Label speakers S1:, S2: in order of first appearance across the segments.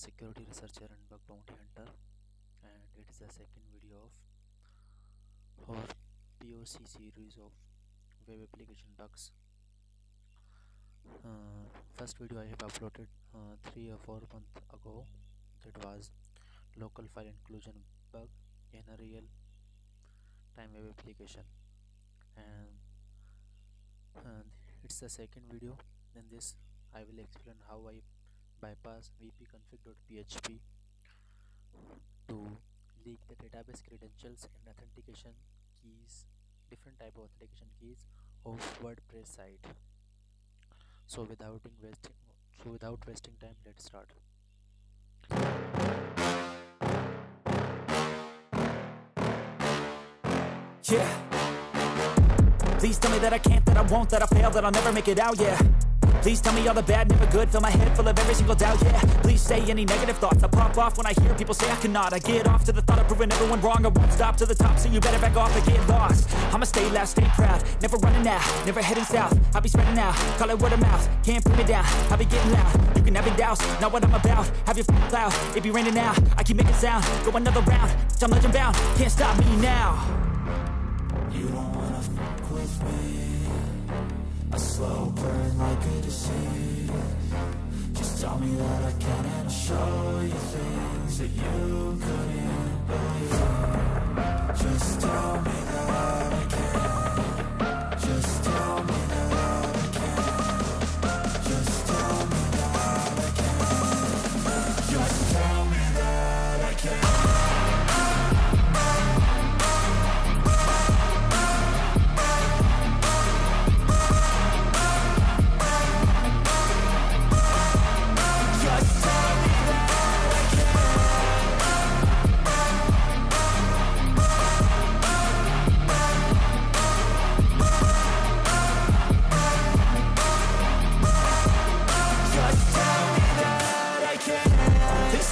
S1: security researcher and bug bounty hunter and it is the second video of our POC series of web application bugs uh, first video I have uploaded uh, 3 or 4 months ago that was local file inclusion bug in a real time web application and, and it's the second video in this I will explain how I bypass wp-config.php to leak the database credentials and authentication keys different type of authentication keys of WordPress site so without investing so without wasting time let's start
S2: yeah please tell me that I can't that I won't that I fail that I'll never make it out yeah Please tell me all the bad, never good Fill my head full of every single doubt, yeah Please say any negative thoughts I pop off when I hear people say I cannot I get off to the thought of proving everyone wrong I won't stop to the top, so you better back off and get lost I'ma stay loud, stay proud Never running out, never heading south I'll be spreading out, call it word of mouth Can't put me down, I'll be getting loud You can have douse. not what I'm about Have your f***ing cloud, it be raining now I keep making sound, go another round I'm legend bound, can't stop me now You don't wanna f*** with me slow burn like a deceit. Just tell me that I can and I'll show you things that you couldn't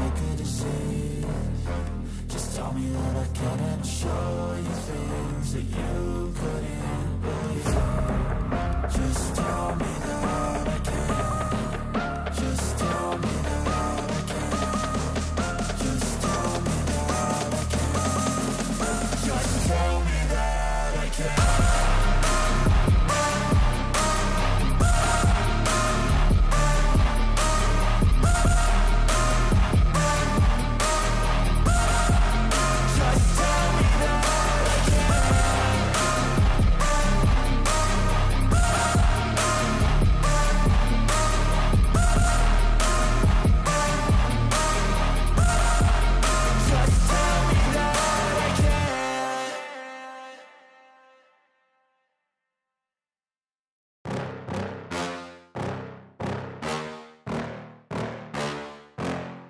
S2: make a decision Just tell me that I can not show you things that you